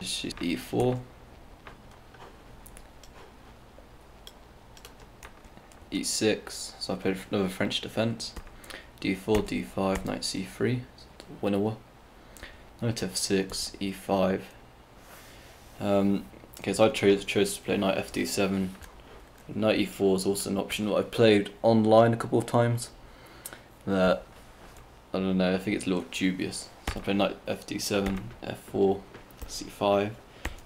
She's e4. e6, so I played another French defence. d4, d5, knight c3, Winawer. Knight f6, e5. Um, okay, so I chose, chose to play knight fd7. Knight e4 is also an option that I've played online a couple of times. That, I don't know, I think it's a little dubious. So I played knight fd7, f4, c5,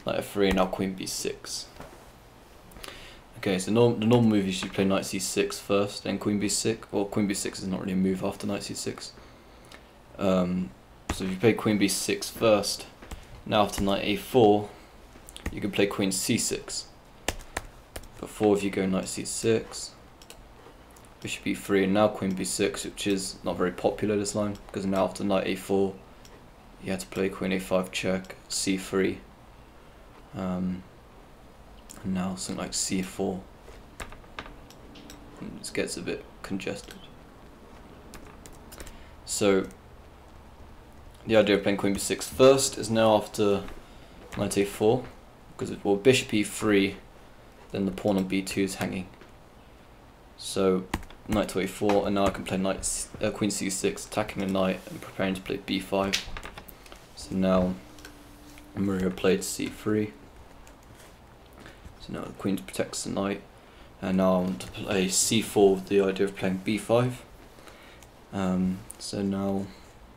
knight f3, and now queen b6. Okay, so norm, the normal move is you play knight c6 first, then queen b6. Well, queen b6 is not really a move after knight c6. Um, so if you play queen b6 first, now after knight a4, you can play queen c6. Before if you go knight c6, bishop e3, and now queen b6, which is not very popular this line, because now after knight a4, you have to play queen a5 check, c3. Um, and now something like c4. And this gets a bit congested. So the idea of playing queen b6 first is now after knight a4, because it will bishop e3, then the pawn on b2 is hanging. So knight to a4, and now I can play knight uh, queen c6, attacking the knight and preparing to play b5. So now Maria played c3. So now the queen protects the knight. And now I want to play c4 with the idea of playing b5. Um, so now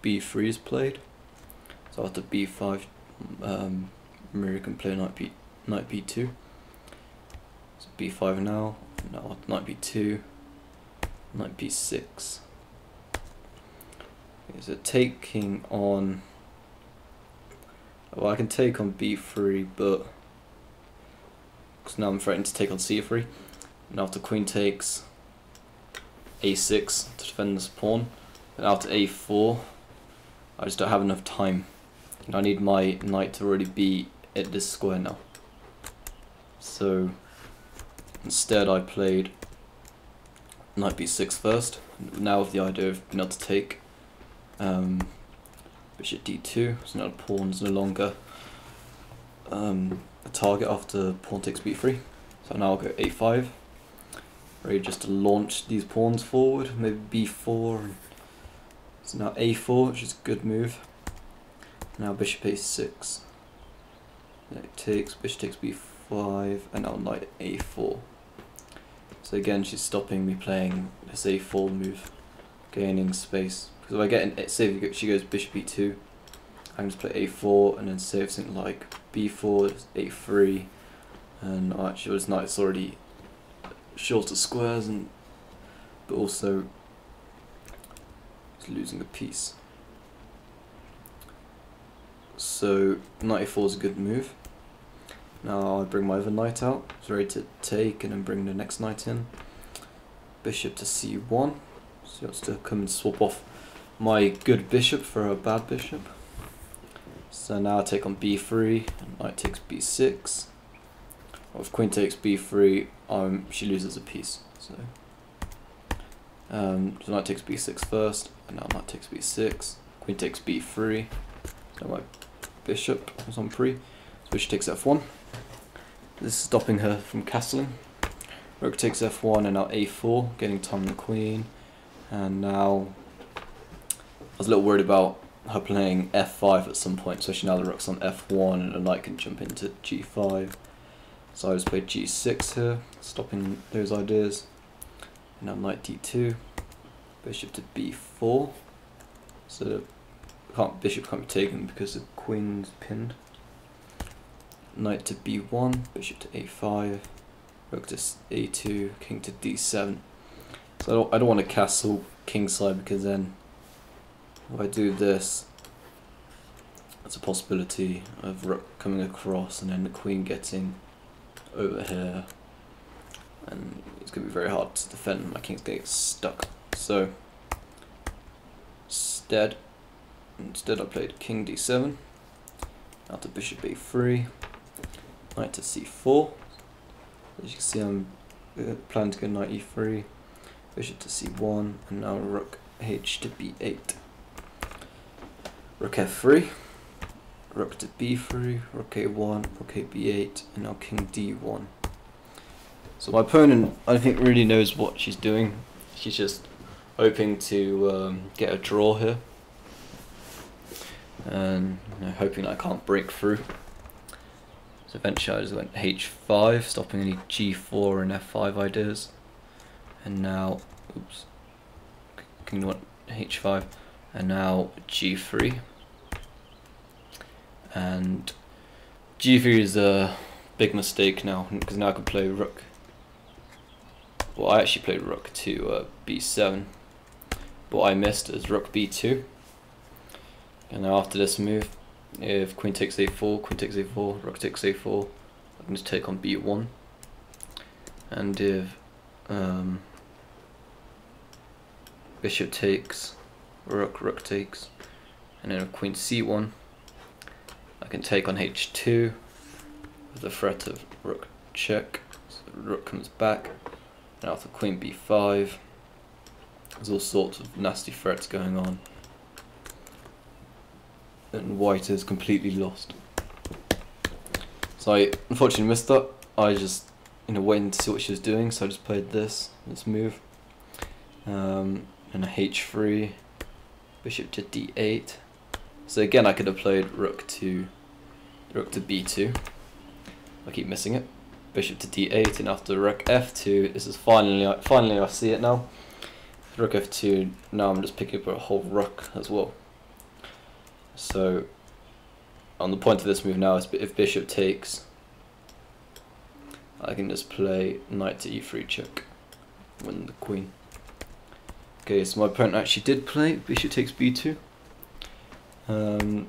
b3 is played. So after b5, um, Maria can play knight, b, knight b2. So b5 now, now knight b2, knight b6. Okay, so taking on, well I can take on b3 but because now I'm threatening to take on c3. And after queen takes a6 to defend this pawn, and after a4, I just don't have enough time. And I need my knight to already be at this square now. So instead I played knight b6 first, now with the idea of not to take um, bishop d2, so now the pawn is no longer um, a target after pawn takes b3. So now I'll go a5. Ready just to launch these pawns forward, maybe b4. So now a4, which is a good move. Now bishop a6. Knight takes, bishop takes b5, and now knight a4. So again, she's stopping me playing this a4 move, gaining space. Because if I get in, eh, say she goes bishop e2, I can just play a4 and then save something like b4, a3, and actually this knight's already shorter squares, and but also it's losing a piece. So knight a4 is a good move. Now I bring my other knight out, it's ready to take and then bring the next knight in. Bishop to c1, so you have to come and swap off my good bishop for a bad bishop. So now I take on b3, and knight takes b6. Well, if queen takes b3, um, she loses a piece. So, um, so knight takes b6 first, and now knight takes b6. Queen takes b3. So my bishop is en prise. So bishop takes f1. This is stopping her from castling. Rook takes f1 and now a4, getting time on the queen. And now was a little worried about her playing f5 at some point, especially now the rook's on f1 and the knight can jump into g5. So I just played g6 here, stopping those ideas. And now knight d2, bishop to b4. So can't, bishop can't be taken because the queen's pinned. Knight to b1, bishop to a5, rook to a2, king to d7. So I don't, I don't want to castle kingside because then if I do this, there's a possibility of rook coming across and then the queen getting over here and it's going to be very hard to defend, my king's going to get stuck. So instead, instead I played king d7, Now to bishop a3, knight to c4, as you can see I'm uh, planning to go knight e3, bishop to c1, and now rook h to b8. Rook f3. rook to b3, rook a1, rook a b8, and now king d1. So my opponent, I think, really knows what she's doing. She's just hoping to um, get a draw here. And you know, hoping I can't break through. So eventually I just went h5, stopping any g4 and f5 ideas. And now, oops, king went h5, and now g3. And g3 is a big mistake now, because now I can play rook. Well I actually played rook to uh, b7 but I missed is rook b2 and now after this move if queen takes a4 queen takes a4 rook takes a4 I can just take on b1 and if um, bishop takes rook rook takes and then if queen c1 I can take on h2 with the threat of rook check so rook comes back now for queen b5. There's all sorts of nasty threats going on. And white is completely lost. So I unfortunately missed that. I just, you know, waiting to see what she was doing, so I just played this, this move. Um, and a h3, bishop to d8. So again, I could have played rook to rook to b2. I keep missing it bishop to d8 and after rook f2 this is finally finally I see it now rook f2 now I'm just picking up a whole rook as well so on the point of this move now is if bishop takes I can just play knight to e3 check win the queen okay so my opponent actually did play bishop takes b2 um,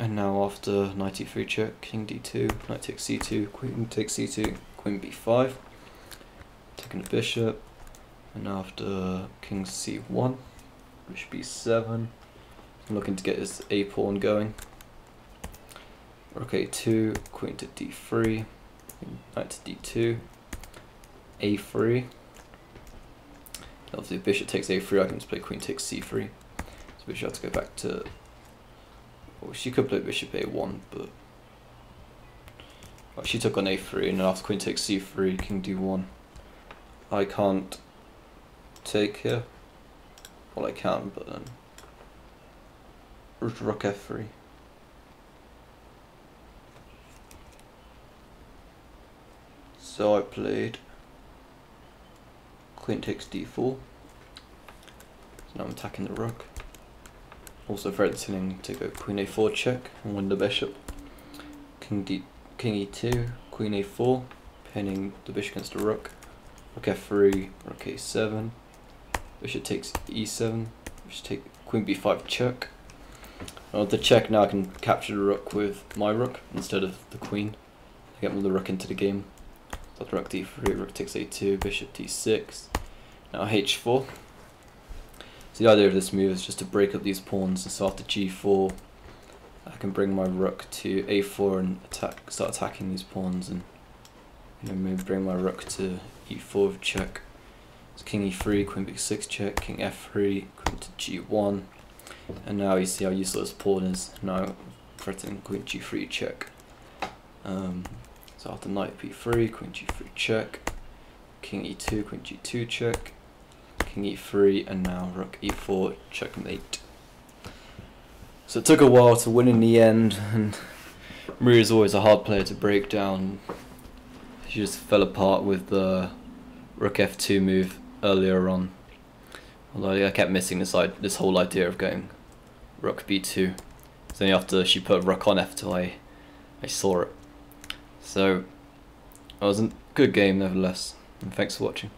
and now after knight e3 check, king d2, knight takes c2, queen takes c2, queen b5, taking the bishop, and after king c1, bishop b7, I'm looking to get this a pawn going. Rook a2, queen to d3, knight to d2, a3. Obviously, bishop takes a3, I can just play queen takes c3. So should have to go back to well, she could play bishop a1, but well, she took on a3, and after queen takes c3, king d1. I can't take here. Well, I can, but then rook f3. So I played queen takes d4. So now I'm attacking the rook. Also threatening to go queen a4 check and win the bishop. King d king e2, queen a4, pinning the bishop against the rook. Rook f3, rook a7, bishop takes e7, bishop take queen b5 check. And with the check now I can capture the rook with my rook instead of the queen. I get the rook into the game. So rook d3, rook takes a2, bishop d6. Now h4. So the idea of this move is just to break up these pawns and so after g4 I can bring my rook to a4 and attack, start attacking these pawns and you know, maybe bring my rook to e4 check. So king e3, queen b6 check, king f3, queen to g1 and now you see how useless pawn is now threatening queen g3 check. Um, so after knight b3, queen g3 check, king e2, queen g2 check, king e3, and now rook e4, checkmate. So it took a while to win in the end, and Maria is always a hard player to break down. She just fell apart with the rook f2 move earlier on. Although I kept missing this, this whole idea of going rook b2. So only after she put rook on f2 I, I saw it. So it was a good game nevertheless, and thanks for watching.